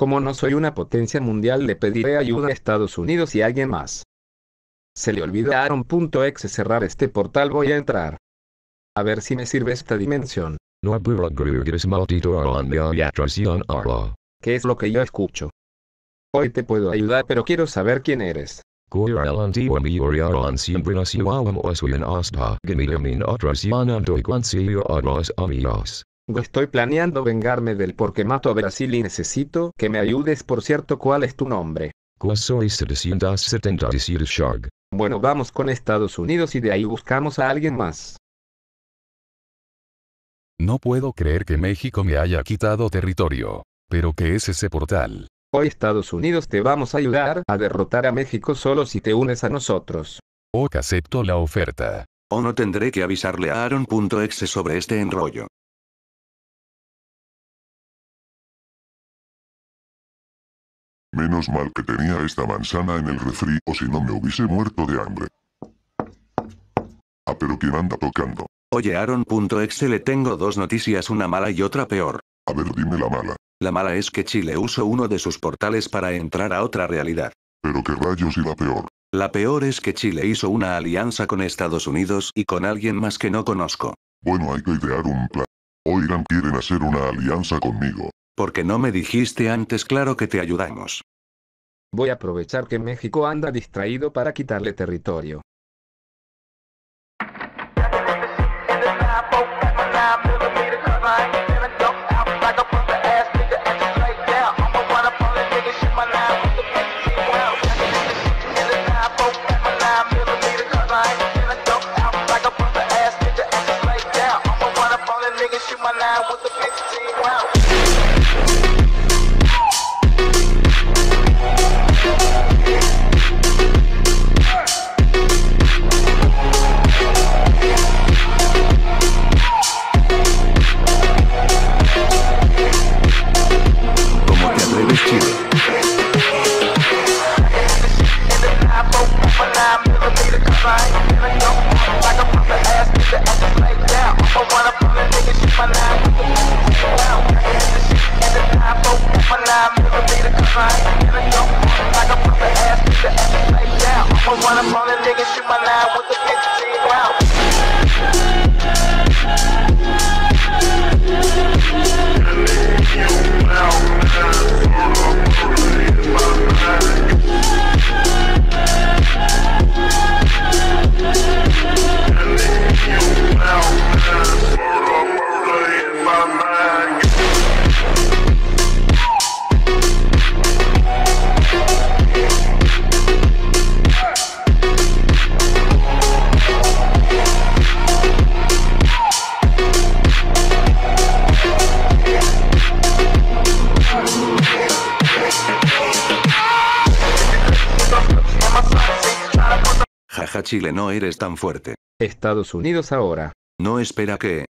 Como no soy una potencia mundial le pediré ayuda a Estados Unidos y a alguien más. Se le olvida a Aaron.exe cerrar este portal voy a entrar. A ver si me sirve esta dimensión. ¿Qué es lo que yo escucho? Hoy te puedo ayudar pero quiero saber quién eres. Estoy planeando vengarme del porque mato a Brasil y necesito que me ayudes por cierto cuál es tu nombre. Soy 777 Shark. Bueno vamos con Estados Unidos y de ahí buscamos a alguien más. No puedo creer que México me haya quitado territorio. ¿Pero qué es ese portal? Hoy Estados Unidos te vamos a ayudar a derrotar a México solo si te unes a nosotros. Ok acepto la oferta. O no tendré que avisarle a Aaron.exe sobre este enrollo. Menos mal que tenía esta manzana en el refri o si no me hubiese muerto de hambre. Ah, pero ¿quién anda tocando? Oye Aaron.exe le tengo dos noticias una mala y otra peor. A ver, dime la mala. La mala es que Chile usó uno de sus portales para entrar a otra realidad. Pero qué rayos y la peor. La peor es que Chile hizo una alianza con Estados Unidos y con alguien más que no conozco. Bueno, hay que idear un plan. Oigan, quieren hacer una alianza conmigo. Porque no me dijiste antes claro que te ayudamos. Voy a aprovechar que México anda distraído para quitarle territorio. I put the ass to the ass like down. I'ma run up on a nigga, shoot my line with the bitch to the ground. And if you mouth, I'm gonna in my mouth. Chile no eres tan fuerte. Estados Unidos ahora. No espera que...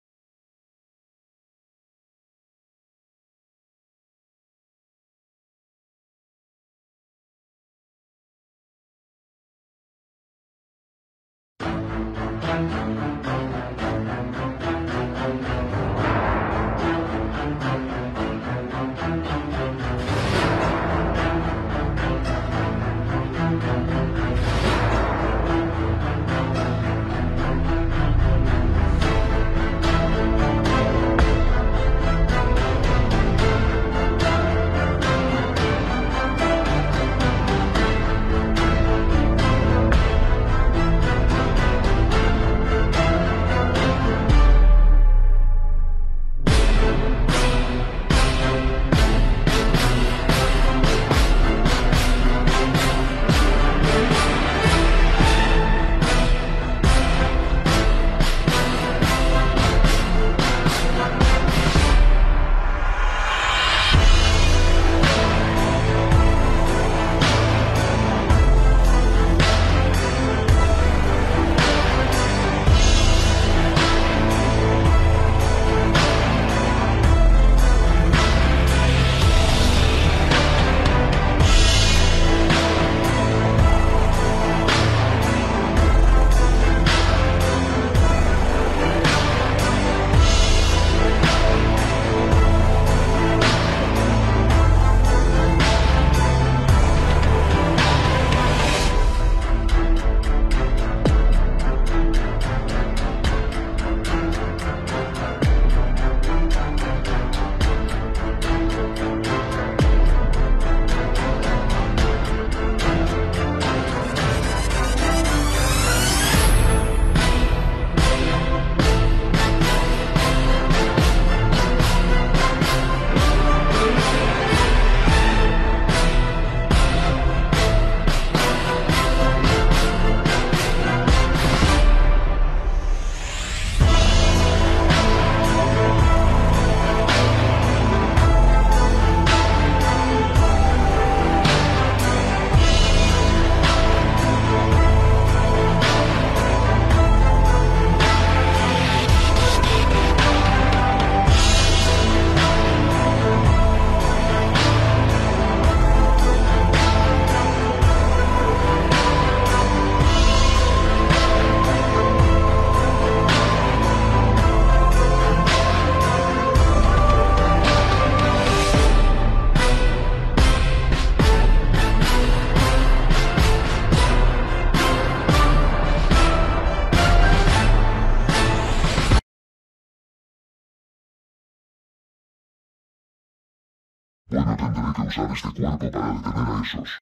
usar este cuerpo para detener a esos.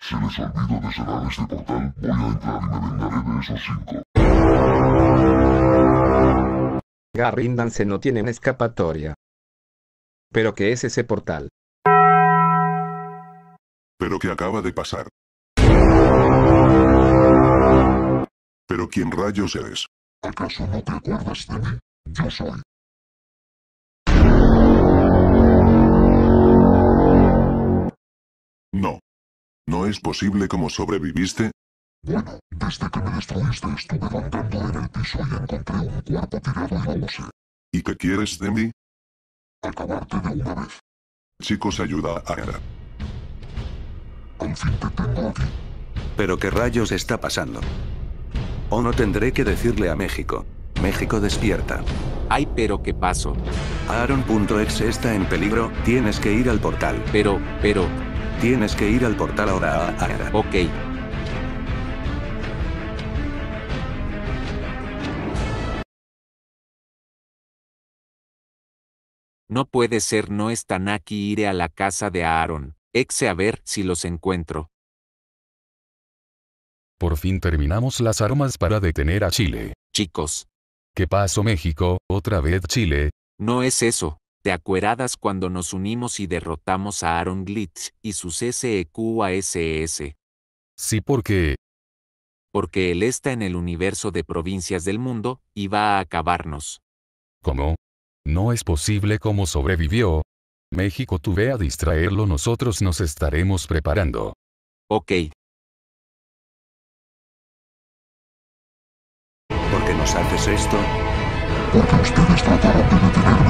Si les olvido de cerrar este portal, voy a entrar y me vengaré de esos cinco. Garríndanse no tienen escapatoria. ¿Pero qué es ese portal? ¿Pero qué acaba de pasar? ¿Pero quién rayos eres? ¿Acaso no te acuerdas de mí? Yo soy. No. ¿No es posible cómo sobreviviste? Bueno, desde que me destruiste estuve vagando en el piso y encontré un cuerpo tirado y lo usé. ¿Y qué quieres de mí? Acabarte de una vez. Chicos, ayuda a Era. Al fin te tengo aquí. ¿Pero qué rayos está pasando? ¿O no tendré que decirle a México? México despierta. Ay, pero ¿qué pasó? Aaron.exe está en peligro, tienes que ir al portal. Pero, pero, Tienes que ir al portal ahora. a- a- ok. No puede ser, no están aquí, iré a la casa de Aaron. Exe a ver si los encuentro. Por fin terminamos las armas para detener a Chile. Chicos, ¿Qué pasó México? ¿Otra vez Chile? no es eso. ¿Te acuerdas cuando nos unimos y derrotamos a Aaron Glitch y sus E SEQASS? Sí, porque... Porque él está en el universo de provincias del mundo, y va a acabarnos. ¿Cómo? No es posible cómo sobrevivió. México tú ve a distraerlo, nosotros nos estaremos preparando. Ok, ¿Por qué nos haces esto? Porque ustedes trataron de detenerme,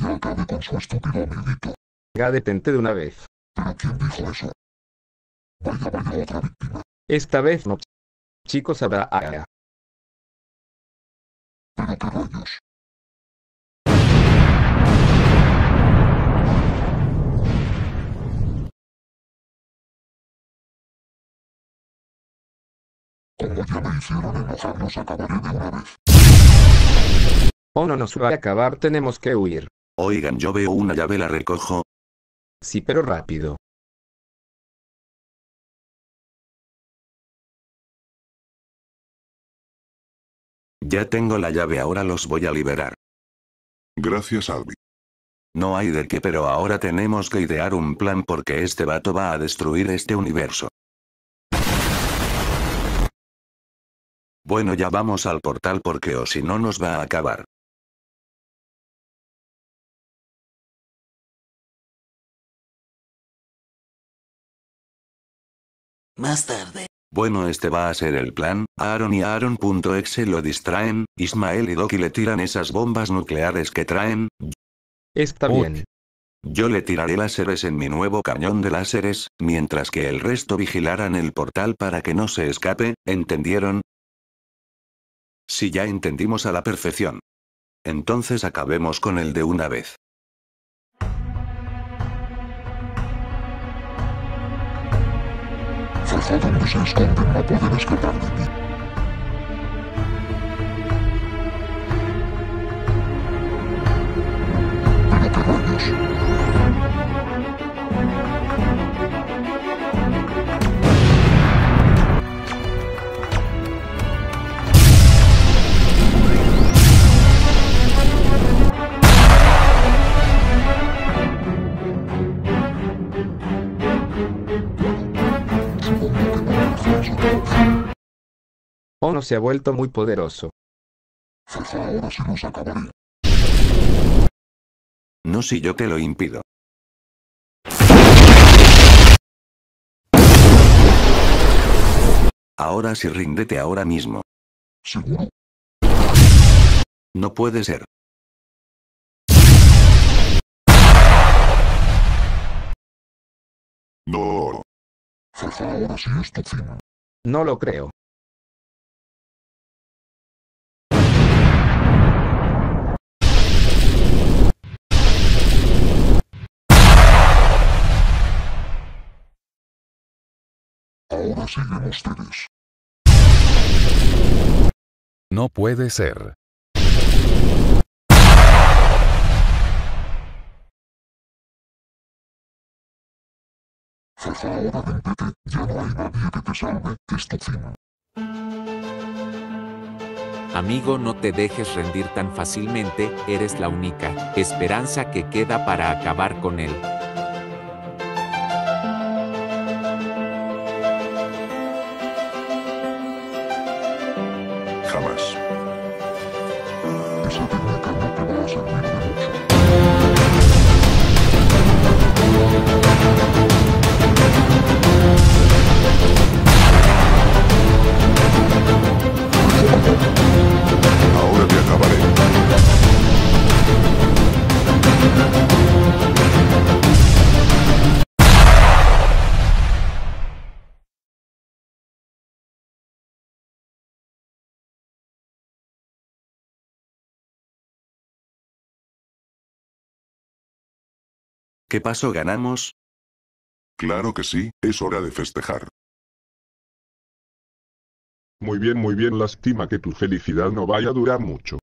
ya acabe con su estúpido amiguito. Ga detente de una vez. ¿Pero quién dijo eso? Vaya, vaya, otra víctima. Esta vez no. Chicos habrá área. ¿Pero qué rayos? Como ya me hicieron enojar, los acabaré de una vez. O no nos va a acabar, tenemos que huir. Oigan, yo veo una llave, la recojo. Sí, pero rápido. Ya tengo la llave, ahora los voy a liberar. Gracias, Albi. No hay de qué, pero ahora tenemos que idear un plan porque este vato va a destruir este universo. Bueno, ya vamos al portal porque o si no nos va a acabar. Más tarde. Bueno, este va a ser el plan. Aaron y Aaron.exe lo distraen, Ismael y Doki le tiran esas bombas nucleares que traen, Está bien. Yo le tiraré láseres en mi nuevo cañón de láseres, mientras que el resto vigilaran el portal para que no se escape, ¿entendieron? Si ya entendimos a la perfección. Entonces acabemos con el de una vez. Zafa donde se esconden no pueden escapar de mí. Ono se ha vuelto muy poderoso. Ahora sí los acabaré. No si yo te lo impido. Ahora sí ríndete ahora mismo. ¿Seguro? No puede ser. No. Jaja, ahora sí es tu fin. No lo creo. Ahora siguen ustedes. No puede ser. Jaja, ahora ven, Pete. Ya no hay nadie que te salve. Es tu fin. Amigo, no te dejes rendir tan fácilmente, eres la única esperanza que queda para acabar con él. Jamás. Esa técnica no te va a servir de ¿Qué pasó ganamos? Claro que sí, es hora de festejar. Muy bien, muy bien, lástima que tu felicidad no vaya a durar mucho.